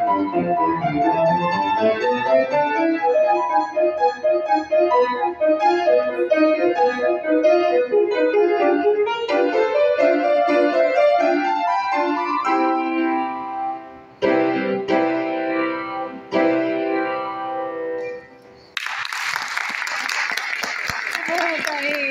かわいい。